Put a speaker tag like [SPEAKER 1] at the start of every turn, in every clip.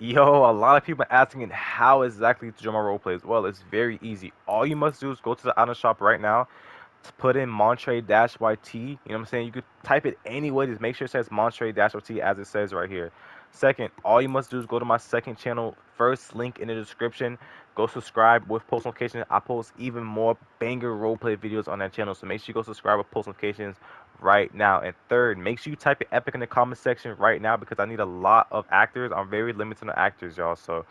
[SPEAKER 1] Yo, a lot of people asking how exactly to join my role plays. Well, it's very easy. All you must do is go to the item shop right now, put in Montrae dash YT. You know what I'm saying? You could type it any way. Just make sure it says Montrae dash YT as it says right here. Second, all you must do is go to my second channel, first link in the description. Go subscribe with post notifications. I post even more banger roleplay videos on that channel. So make sure you go subscribe with post notifications right now. And third, make sure you type your epic in the comment section right now because I need a lot of actors. I'm very limited on actors, y'all. So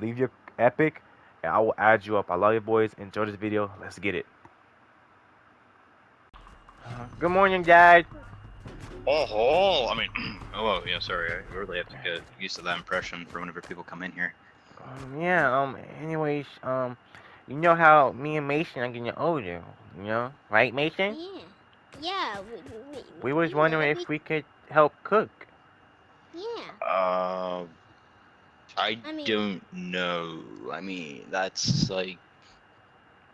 [SPEAKER 1] leave your epic and I will add you up. I love you boys. Enjoy this video. Let's get it. Good morning, Dad.
[SPEAKER 2] Oh, oh, I mean, oh, yeah, sorry. I really have to get used to that impression for whenever people come in here.
[SPEAKER 1] Um, yeah, um, anyways, um, you know how me and Mason are getting older, you know? Right, Mason?
[SPEAKER 3] Yeah. Yeah. We, we,
[SPEAKER 1] We was
[SPEAKER 3] yeah,
[SPEAKER 1] wondering if we could help cook.
[SPEAKER 3] Yeah.
[SPEAKER 2] Uh, I,
[SPEAKER 3] I mean-
[SPEAKER 2] don't know. I mean, that's like.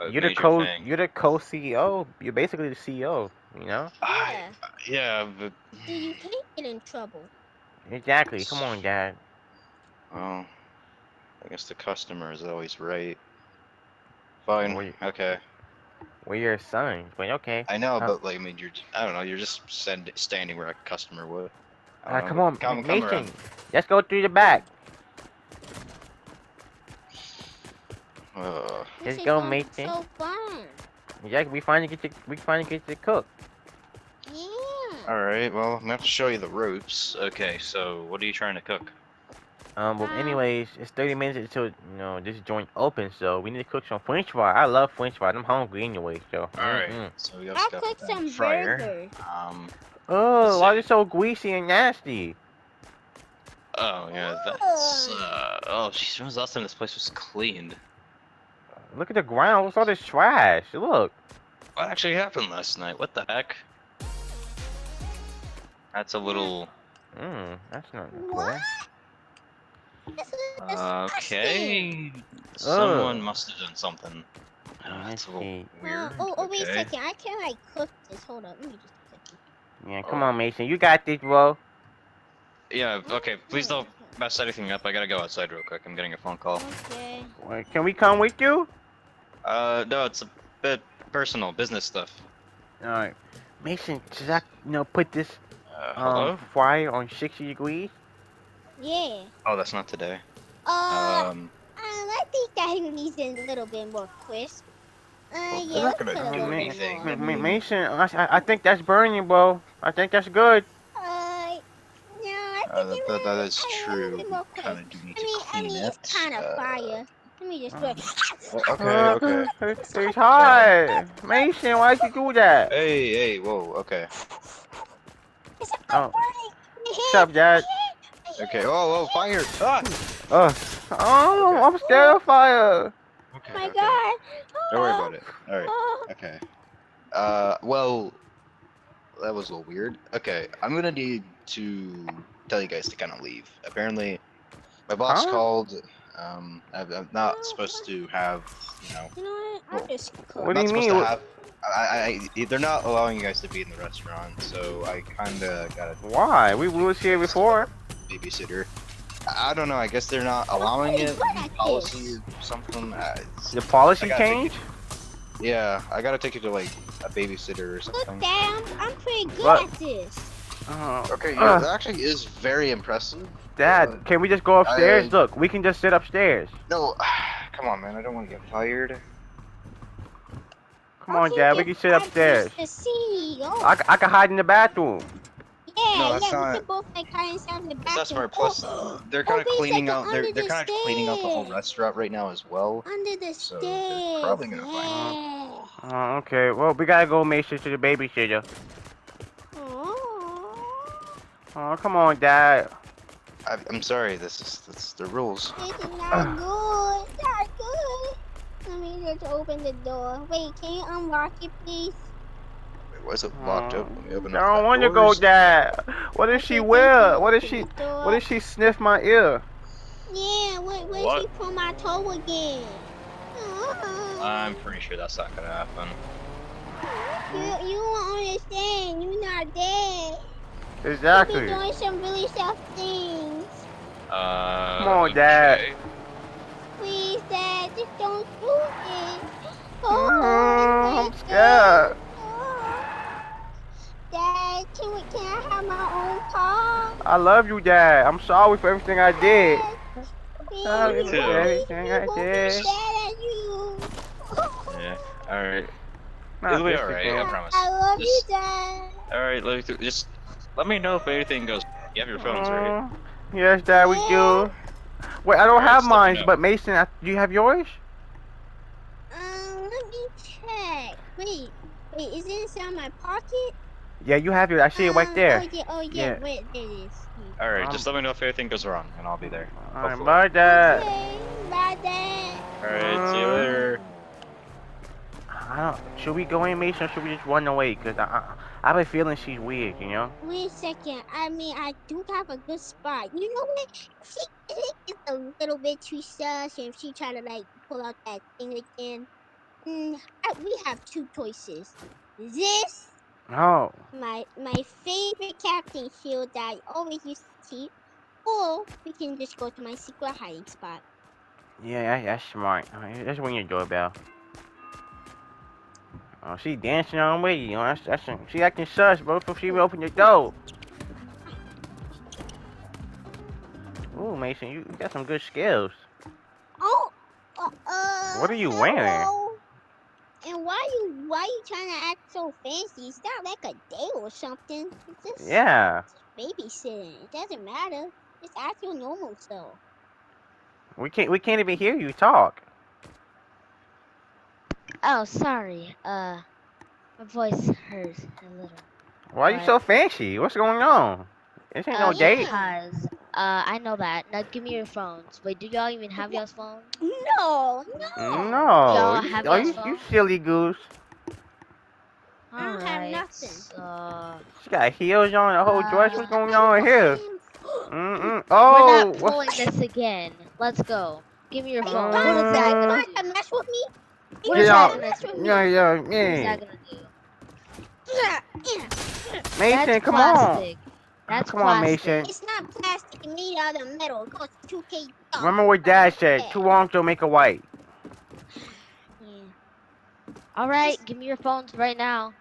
[SPEAKER 2] a
[SPEAKER 1] You're the co
[SPEAKER 2] thing.
[SPEAKER 1] you're the co-CEO. You're basically the CEO, you know?
[SPEAKER 2] I, yeah, but.
[SPEAKER 3] So you can't get in trouble.
[SPEAKER 1] Exactly. Come on, Dad.
[SPEAKER 2] Well, I guess the customer is always right. Fine.
[SPEAKER 1] Wait.
[SPEAKER 2] Okay.
[SPEAKER 1] We're your sons, but okay.
[SPEAKER 2] I know,
[SPEAKER 1] Uh,
[SPEAKER 2] but like, I mean, you're. I don't know. You're just send, standing where a customer would. I
[SPEAKER 1] Uh,
[SPEAKER 2] don't
[SPEAKER 1] come
[SPEAKER 2] know,
[SPEAKER 1] on,
[SPEAKER 2] come, come
[SPEAKER 1] Mason.
[SPEAKER 2] around.
[SPEAKER 1] Let's go through the back.
[SPEAKER 2] Uh,
[SPEAKER 1] Let's go,
[SPEAKER 3] gonna
[SPEAKER 1] Mason.
[SPEAKER 3] So fun.
[SPEAKER 1] Yeah, we finally get to we finally get to cook.
[SPEAKER 3] Yeah.
[SPEAKER 2] all right. Well, I'm gonna have to show you the ropes. Okay. So, what are you trying to cook?
[SPEAKER 1] Um, but
[SPEAKER 3] Um,
[SPEAKER 1] anyways, it's 30 minutes until you know this joint opens, so we need to cook some French fries. I love French fries. I'm hungry anyway, so.
[SPEAKER 2] All right.
[SPEAKER 1] mm-mm.
[SPEAKER 2] So we
[SPEAKER 3] I'll
[SPEAKER 2] got
[SPEAKER 3] cook some
[SPEAKER 2] fryer.
[SPEAKER 3] burgers.
[SPEAKER 2] Um.
[SPEAKER 1] Oh, why
[SPEAKER 2] see.
[SPEAKER 1] is it so greasy and nasty?
[SPEAKER 2] Oh yeah. That's. Uh, oh, jeez. When was last time this place was cleaned?
[SPEAKER 1] Look at the ground. What's all this trash? Look.
[SPEAKER 2] What actually happened last night? What the heck? That's a little.
[SPEAKER 1] Mmm, that's not cool.
[SPEAKER 3] What? This is disgusting.
[SPEAKER 2] Okay. Someone must have done something. Uh, that's a little. Weird.
[SPEAKER 3] oh, oh, wait a second. I can like cook this. Hold up. Let me just cook it.
[SPEAKER 1] Yeah, come on, Mason. You got this, bro.
[SPEAKER 2] Yeah. Okay. Please don't mess anything up. I gotta go outside real quick. I'm getting a phone call.
[SPEAKER 3] Okay.
[SPEAKER 1] Wait, Can we come with you?
[SPEAKER 2] Uh, no, it's a bit personal, business stuff.
[SPEAKER 1] All right. Mason, should I, you know, put this
[SPEAKER 2] Uh, hello?
[SPEAKER 1] um fryer on 60 degrees?
[SPEAKER 3] Yeah.
[SPEAKER 2] Oh, that's not today.
[SPEAKER 3] Uh,
[SPEAKER 2] Um,
[SPEAKER 3] um, I think that needs a little bit more crisp. Uh,
[SPEAKER 2] Well,
[SPEAKER 3] yeah,
[SPEAKER 2] they're not gonna do anything.
[SPEAKER 3] more.
[SPEAKER 1] Ma- Ma- Mason, I, I I think that's burning, bro. I think that's good.
[SPEAKER 3] Uh, no, I think
[SPEAKER 2] Uh, that-
[SPEAKER 3] it
[SPEAKER 2] that- that
[SPEAKER 3] might-
[SPEAKER 2] is
[SPEAKER 3] I want a
[SPEAKER 2] true.
[SPEAKER 3] more
[SPEAKER 2] Kinda
[SPEAKER 3] crisp.
[SPEAKER 2] do need
[SPEAKER 3] I
[SPEAKER 2] to
[SPEAKER 3] mean, I mean,
[SPEAKER 2] it.
[SPEAKER 3] it's kind of
[SPEAKER 2] Uh,
[SPEAKER 3] fire. Let me just do it.
[SPEAKER 2] okay,
[SPEAKER 1] Uh,
[SPEAKER 2] okay.
[SPEAKER 1] It's, it's hot. Mason, why'd you do that?
[SPEAKER 2] Hey, hey, whoa, okay.
[SPEAKER 3] It's
[SPEAKER 1] Oh.
[SPEAKER 3] burning.
[SPEAKER 1] What's up, Dad?
[SPEAKER 3] My hand.
[SPEAKER 2] Okay, Oh, oh, fire! Ah!
[SPEAKER 1] Uh, oh, I'm scared of fire.
[SPEAKER 2] Okay,
[SPEAKER 3] Oh my
[SPEAKER 2] okay.
[SPEAKER 3] god.
[SPEAKER 2] Don't worry about it. Alright,
[SPEAKER 3] Oh,
[SPEAKER 2] okay. Uh, well, that was a little weird. Okay, I'm gonna need to tell you guys to kind of leave. Apparently, my boss
[SPEAKER 1] Huh?
[SPEAKER 2] called. Um, I'm, I'm not supposed to have, you know,
[SPEAKER 3] you know what? I'll
[SPEAKER 2] Well,
[SPEAKER 3] just cook.
[SPEAKER 1] What do
[SPEAKER 2] not
[SPEAKER 1] you
[SPEAKER 2] supposed
[SPEAKER 1] mean?
[SPEAKER 2] to have. I, I, they're not allowing you guys to be in the restaurant, so I kind of got a
[SPEAKER 1] Why? We, we was here before.
[SPEAKER 2] Babysitter. I I don't know. I guess they're not allowing it.
[SPEAKER 3] good
[SPEAKER 2] Policy or something. Uh,
[SPEAKER 1] The policy
[SPEAKER 2] I gotta take
[SPEAKER 1] change?
[SPEAKER 2] yeah, I gotta take you to like a babysitter or something. Look.
[SPEAKER 3] Dad, I'm, I'm pretty good
[SPEAKER 1] What?
[SPEAKER 3] at this.
[SPEAKER 1] Oh,
[SPEAKER 2] Okay,
[SPEAKER 1] Uh.
[SPEAKER 2] yeah, that actually is very impressive.
[SPEAKER 1] Dad, can we just go upstairs?
[SPEAKER 2] I-
[SPEAKER 1] Look, we can just sit upstairs.
[SPEAKER 2] No, come on, man. I don't want to get fired.
[SPEAKER 1] Come on, Dad, we can sit upstairs.
[SPEAKER 3] To see.
[SPEAKER 1] I, c- I can hide in the bathroom.
[SPEAKER 3] Yeah,
[SPEAKER 2] No, that's
[SPEAKER 3] yeah, we
[SPEAKER 2] not-
[SPEAKER 3] both like hide inside the bathroom.
[SPEAKER 2] That's not smart. Oh, plus,
[SPEAKER 3] Oh,
[SPEAKER 2] they're kind of
[SPEAKER 3] wait a
[SPEAKER 2] cleaning
[SPEAKER 3] second,
[SPEAKER 2] out. They're
[SPEAKER 3] under
[SPEAKER 2] they're
[SPEAKER 3] the
[SPEAKER 2] kind of cleaning out the whole restaurant right now as well.
[SPEAKER 3] under the
[SPEAKER 2] So
[SPEAKER 3] stairs.
[SPEAKER 2] probably gonna
[SPEAKER 3] yeah.
[SPEAKER 1] Oh, okay. Well, we gotta go make sure to the babysitter.
[SPEAKER 3] Oh,
[SPEAKER 1] Oh, come on, Dad.
[SPEAKER 2] I, I'm sorry. This is that's the rules.
[SPEAKER 3] this is not good. Not good. Let me just open the door. Wait, can you unlock it, please?
[SPEAKER 2] Wait, why is it locked
[SPEAKER 1] Oh,
[SPEAKER 2] open? Let me open
[SPEAKER 1] I don't want to go,
[SPEAKER 2] doors.
[SPEAKER 1] Dad. What if she will? What if she?
[SPEAKER 3] Open the door.
[SPEAKER 1] What if she sniff my ear?
[SPEAKER 3] Yeah, what, what,
[SPEAKER 2] What?
[SPEAKER 3] if she pull my toe again? Oh.
[SPEAKER 2] I'm pretty sure that's not gonna happen.
[SPEAKER 3] You, you won't understand. You're not dead. Exactly. You
[SPEAKER 1] Exactly.
[SPEAKER 3] be doing some really self things.
[SPEAKER 4] Uh,
[SPEAKER 1] Come on, Dad.
[SPEAKER 4] okay.
[SPEAKER 3] Please, Dad, just don't do it.
[SPEAKER 1] Mm,
[SPEAKER 3] Oh,
[SPEAKER 1] I'm scared.
[SPEAKER 3] Dad, can we? Can I have my own car?
[SPEAKER 1] I love you, Dad. I'm sorry for everything I did.
[SPEAKER 3] Please,
[SPEAKER 1] Sorry
[SPEAKER 4] for
[SPEAKER 3] please,
[SPEAKER 1] everything I
[SPEAKER 3] we won't be
[SPEAKER 1] did.
[SPEAKER 3] mad at you.
[SPEAKER 4] Yeah. All right.
[SPEAKER 1] Not
[SPEAKER 4] It'll be alright,
[SPEAKER 1] again.
[SPEAKER 4] I promise.
[SPEAKER 3] I love you, Dad.
[SPEAKER 4] All right. Let me just let me know if anything goes. You have your phones, right?
[SPEAKER 1] Yes, Dad, we do. Wait, I don't
[SPEAKER 4] Alright,
[SPEAKER 1] have
[SPEAKER 4] just let me
[SPEAKER 1] mine,
[SPEAKER 4] know.
[SPEAKER 1] but Mason, I, do you have yours?
[SPEAKER 3] Um, let me check. Wait, wait, is it inside my pocket?
[SPEAKER 1] Yeah, you have yours. I see it right
[SPEAKER 3] Um,
[SPEAKER 1] there.
[SPEAKER 3] Oh yeah, oh yeah,
[SPEAKER 1] Yeah.
[SPEAKER 3] wait, there it is.
[SPEAKER 4] All right.
[SPEAKER 1] Um,
[SPEAKER 4] just let me know if anything goes wrong, and I'll be there.
[SPEAKER 1] Alright,
[SPEAKER 4] hopefully.
[SPEAKER 1] bye, Dad.
[SPEAKER 3] Okay, bye, Dad.
[SPEAKER 4] All right. See you
[SPEAKER 1] Uh,
[SPEAKER 4] later.
[SPEAKER 1] I don't. Should we go in, Mason, or should we just run away? Cause I, I, I have a feeling she's weird. You know.
[SPEAKER 3] Wait a second. I mean, I do have a good spot. You know what? She it gets a little bit too sus, and if she try to like pull out that thing again, mm, I, we have two choices. This,
[SPEAKER 1] No.
[SPEAKER 3] my my favorite captain shield that I always used to keep, or we can just go to my secret hiding spot.
[SPEAKER 1] Yeah, that, that's smart. Let's ring your doorbell. Oh, she dancing on me. You know, that's, that's she acting sus, bro. So she open your door. Ooh, Mason, you, you got some good skills.
[SPEAKER 3] Oh, uh, uh
[SPEAKER 1] What are you wearing?
[SPEAKER 3] Hello? And why you why you trying to act so fancy? It's not like a date or something. It's just
[SPEAKER 1] Yeah.
[SPEAKER 3] babysitting. It doesn't matter. Just act your normal self.
[SPEAKER 1] We can't we can't even hear you talk.
[SPEAKER 5] Oh, sorry. Uh, my voice hurts a little.
[SPEAKER 1] Why are
[SPEAKER 5] you
[SPEAKER 1] so fancy? What's going on? This ain't no
[SPEAKER 5] Uh,
[SPEAKER 1] date.
[SPEAKER 5] Because, uh, I know that. Now give me your phones. Wait, do y'all even have y'all's phones?
[SPEAKER 3] No, no.
[SPEAKER 1] No.
[SPEAKER 5] Y'all
[SPEAKER 1] You,
[SPEAKER 5] have
[SPEAKER 1] oh, you, you silly goose.
[SPEAKER 3] I don't have nothing.
[SPEAKER 5] So,
[SPEAKER 1] She got heels on, a whole dress. What's
[SPEAKER 5] Uh,
[SPEAKER 1] going on here? Mm-mm.
[SPEAKER 5] we're
[SPEAKER 1] Oh,
[SPEAKER 5] not
[SPEAKER 1] what-
[SPEAKER 5] pulling this again. Let's go. Give me your
[SPEAKER 1] Uh,
[SPEAKER 5] phone.
[SPEAKER 3] Trying
[SPEAKER 5] What is that
[SPEAKER 3] to-
[SPEAKER 5] gonna
[SPEAKER 3] trying to
[SPEAKER 5] do?
[SPEAKER 3] mess with me?
[SPEAKER 5] What is
[SPEAKER 1] Get
[SPEAKER 3] trying
[SPEAKER 1] out.
[SPEAKER 3] to mess with me?
[SPEAKER 1] yeah, yeah,
[SPEAKER 5] What is
[SPEAKER 1] yeah.
[SPEAKER 5] that gonna do?
[SPEAKER 3] Yeah, yeah.
[SPEAKER 1] Mason,
[SPEAKER 5] That's
[SPEAKER 1] come on.
[SPEAKER 5] That's
[SPEAKER 1] Come on. Mason.
[SPEAKER 3] It's not plastic. It's made out of metal. It costs 2K.
[SPEAKER 1] Remember what Dad said? Two wrongs don't make a right.
[SPEAKER 5] Yeah. Alright, give me your phones right now.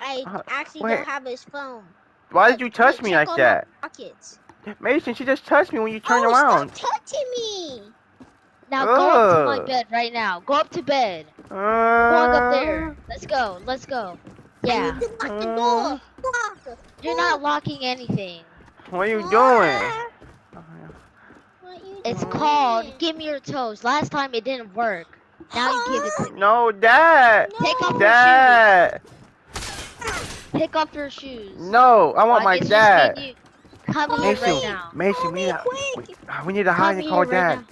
[SPEAKER 3] I
[SPEAKER 1] Uh,
[SPEAKER 3] actually
[SPEAKER 1] wait.
[SPEAKER 3] don't have his phone.
[SPEAKER 1] Why did you touch
[SPEAKER 3] Check
[SPEAKER 1] me
[SPEAKER 3] all
[SPEAKER 1] like
[SPEAKER 3] my
[SPEAKER 1] that?
[SPEAKER 3] Pockets.
[SPEAKER 1] Mason, she just touched me when you turned
[SPEAKER 3] oh,
[SPEAKER 1] around.
[SPEAKER 3] stop touching me.
[SPEAKER 5] Now go up to my bed right now. Go up to bed.
[SPEAKER 1] Uh,
[SPEAKER 5] Go up there. Let's go. Let's go. Yeah.
[SPEAKER 3] I need to lock the
[SPEAKER 1] Uh,
[SPEAKER 3] door. Lock.
[SPEAKER 5] You're not locking anything.
[SPEAKER 1] What are you doing?
[SPEAKER 3] What you
[SPEAKER 5] It's called Give Me Your Toes. Last time it didn't work. Now you give it to me.
[SPEAKER 1] No, Dad.
[SPEAKER 5] Take off your
[SPEAKER 1] Dad.
[SPEAKER 5] Pick up your shoes.
[SPEAKER 1] No, I want
[SPEAKER 5] Like,
[SPEAKER 1] my
[SPEAKER 5] it's
[SPEAKER 1] dad.
[SPEAKER 5] Come here
[SPEAKER 1] Mason,
[SPEAKER 5] right now.
[SPEAKER 1] Mason, we,
[SPEAKER 3] me
[SPEAKER 1] got-
[SPEAKER 3] quick.
[SPEAKER 1] we, we need to hide
[SPEAKER 5] Come
[SPEAKER 1] and call
[SPEAKER 5] right
[SPEAKER 1] Dad.
[SPEAKER 5] now.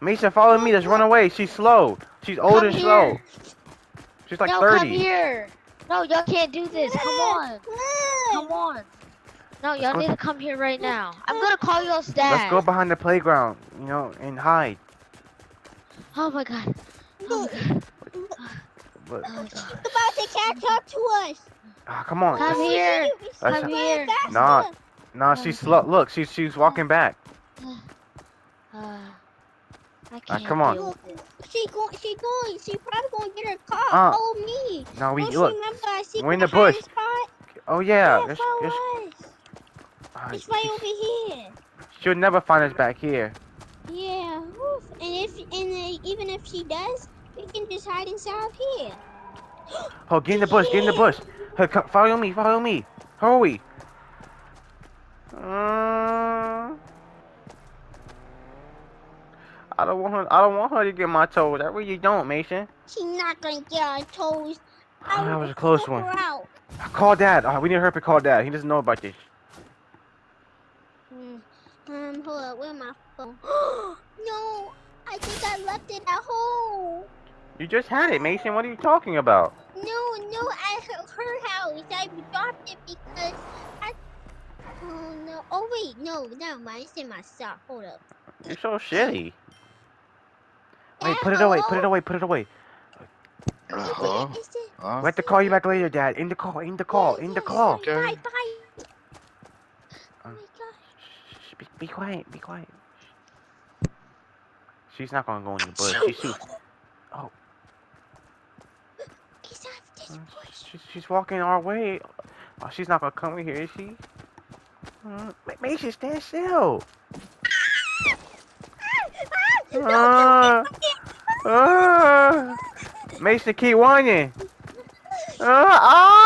[SPEAKER 1] Mason, follow me. Let's run away. She's slow. She's old
[SPEAKER 5] Come
[SPEAKER 1] and
[SPEAKER 5] here.
[SPEAKER 1] slow. She's like
[SPEAKER 5] no,
[SPEAKER 1] 30.
[SPEAKER 5] come here. No, y'all can't do this. Come on. Come on. No, y'all need to come here right now. I'm gonna call y'all's dad.
[SPEAKER 1] Let's go behind the playground, you know, and hide.
[SPEAKER 5] Oh my god. Oh my god.
[SPEAKER 1] But,
[SPEAKER 5] Oh,
[SPEAKER 3] She's about to catch up to us.
[SPEAKER 1] ah, come on.
[SPEAKER 5] Come
[SPEAKER 3] Oh,
[SPEAKER 1] let's-
[SPEAKER 5] here.
[SPEAKER 3] she- she's
[SPEAKER 1] Come
[SPEAKER 3] going
[SPEAKER 5] here.
[SPEAKER 1] Nah. Nah, she's slow. Look, she's she's walking back.
[SPEAKER 5] Uh, I can't
[SPEAKER 1] come on.
[SPEAKER 5] deal.
[SPEAKER 3] She going. She going. She probably gonna get her car.
[SPEAKER 1] Uh,
[SPEAKER 3] Follow me.
[SPEAKER 1] No, we
[SPEAKER 3] Don't you
[SPEAKER 1] look.
[SPEAKER 3] remember I see
[SPEAKER 1] we're in the
[SPEAKER 3] hiding
[SPEAKER 1] bush.
[SPEAKER 3] Spot?
[SPEAKER 1] Oh yeah,
[SPEAKER 3] Yeah,
[SPEAKER 1] this,
[SPEAKER 3] follow
[SPEAKER 1] this,
[SPEAKER 3] us. It's right over here.
[SPEAKER 1] she'll never find us back here.
[SPEAKER 3] Yeah. oof. And if and uh, even if she does, we can just hide inside here.
[SPEAKER 1] Oh, get in the bush, get in the bush. Hey, come, follow me, follow me. Hurry. Uh, I don't want her. I don't want her to get my toes. I really don't, Mason.
[SPEAKER 3] She's not gonna get our toes.
[SPEAKER 1] Oh, that was a close one.
[SPEAKER 3] her out.
[SPEAKER 1] Call Dad. Uh, we need her to hurry up and call Dad. He doesn't know about this.
[SPEAKER 3] Hmm. Um, hold up, where my phone? no, I think I left it at home.
[SPEAKER 1] You just had it, Mason. What are you talking about?
[SPEAKER 3] No, no, at her, her house. I dropped it because I. Oh no! Oh wait, no, never mind. It's in my sock. Hold up.
[SPEAKER 1] You're so shitty. Wait,
[SPEAKER 3] Dad,
[SPEAKER 1] put it away. Put it away. Put it away.
[SPEAKER 2] Uh-huh.
[SPEAKER 3] Is it?
[SPEAKER 2] Huh?
[SPEAKER 1] We have to call you back later, Dad. In the call. In the call. In the call.
[SPEAKER 3] yes, Bye, bye. Oh
[SPEAKER 1] Um,
[SPEAKER 3] my gosh.
[SPEAKER 1] Shh, be, be quiet. Be quiet. She's not gonna go in the bush. She shoots.
[SPEAKER 3] He's after this
[SPEAKER 1] Mm,
[SPEAKER 3] bush.
[SPEAKER 1] She's, she's walking our way. Oh, she's not gonna come in here, is she? Ma- Mason, stand still. Uh, uh, Mason, keep whining. Uh, ah!